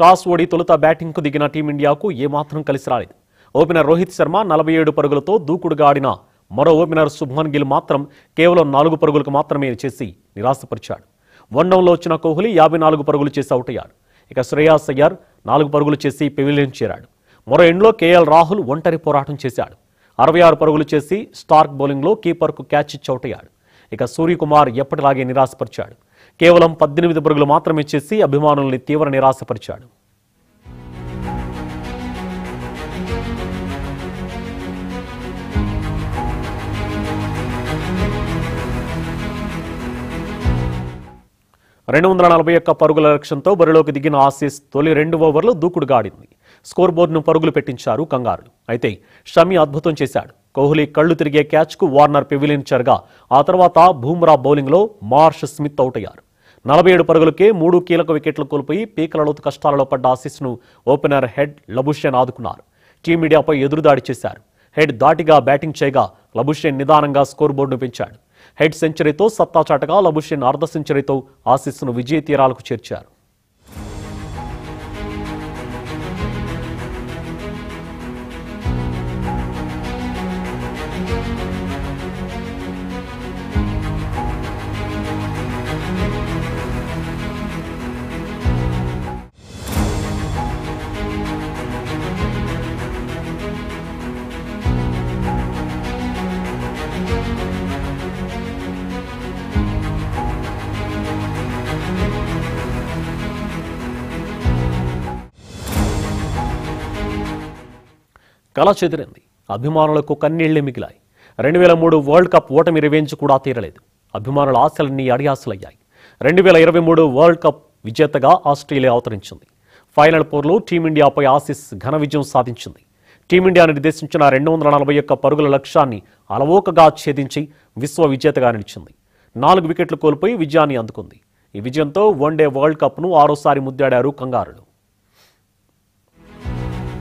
Toss ఓడి తొలుత బ్యాటింగ్కు దిగిన టీమిండియాకు ఏమాత్రం కలిసి రాలేదు. ఓపెనర్ రోహిత్ శర్మ నలభై ఏడు పరుగులతో దూకుడుగా ఆడిన మరో ఓపెనర్ శుభ్మన్ గిల్ మాత్రం కేవలం నాలుగు పరుగులకు మాత్రమే చేసి నిరాశపరిచాడు. వన్డౌన్లో వచ్చిన కోహ్లీ యాభై నాలుగు పరుగులు చేసి అవుట్ అయ్యాడు. ఇక శ్రేయాస్ అయ్యర్ నాలుగు పరుగులు చేసి పెవిలియన్ చేరాడు. మరో ఎండ్లో కేఎల్ రాహుల్ ఒంటరి పోరాటం చేశాడు. అరవై ఆరు పరుగులు చేసి స్టార్క్ బౌలింగ్లో కీపర్కు క్యాచ్ ఇచ్చి అవుట్ అయ్యాడు. ఇక సూర్యకుమార్ ఎప్పటిలాగే నిరాశపరిచాడు. కేవలం పద్దెనిమిది పరుగులు మాత్రమే చేసి అభిమానుల్ని తీవ్ర నిరాశపరిచాడు. రెండు వందల నలభై ఒక్క పరుగుల లక్ష్యంతో బరిలోకి దిగిన ఆసీస్ తొలి రెండు ఓవర్లు దూకుడుగా ఆడింది స్కోర్ బోర్డును పరుగులు పెట్టించారు కంగారులు అయితే షమి అద్భుతం చేశాడు. కోహ్లీ కళ్ళు తిరిగే క్యాచ్కు వార్నర్ పెవిలించారుగా ఆ తర్వాత బూమ్రా బౌలింగ్లో మార్ష్ స్మిత్ అవుట్ అయ్యారు నలభై ఏడు పరుగులకే మూడు కీలక వికెట్లు కోల్పోయి పీకలలోతు కష్టాలలో పడ్డ ఆసీస్ను ఓపెనర్ హెడ్ లబుషేన్ ఆదుకున్నారు. టీమిండియాపై ఎదురుదాడి చేశారు. హెడ్ దాటిగా బ్యాటింగ్ చేయగా లబుషేన్ నిదానంగా స్కోర్ బోర్డును పెంచాడు. హెడ్ సెంచరీతో సత్తా చాటగా లబుషేన్ అర్ధ సెంచరీతో ఆసీస్ను విజయ తీరాలకు చేర్చారు. కళ చెదిరింది. అభిమానులకు కన్నీళ్ళే మిగిలాయి. రెండు వేల మూడు వరల్డ్ కప్ ఓటమి రివెంజ్ కూడా తీరలేదు. అభిమానుల ఆశలన్నీ అడియాసలయ్యాయి. రెండు వేల ఇరవై మూడు వరల్డ్ కప్ విజేతగా ఆస్ట్రేలియా అవతరించింది. ఫైనల్ పోర్లో టీమిండియాపై ఆసిస్ ఘన విజయం సాధించింది. టీమిండియా నిర్దేశించిన రెండు వందల నలభై ఒక్క పరుగుల లక్ష్యాన్ని అలవోకగా ఛేదించి విశ్వ విజేతగా నిలిచింది. నాలుగు వికెట్లు కోల్పోయి విజయాన్ని అందుకుంది. ఈ విజయంతో వన్డే వరల్డ్ కప్ను ఆరోసారి ముద్దాడారు కంగారులు.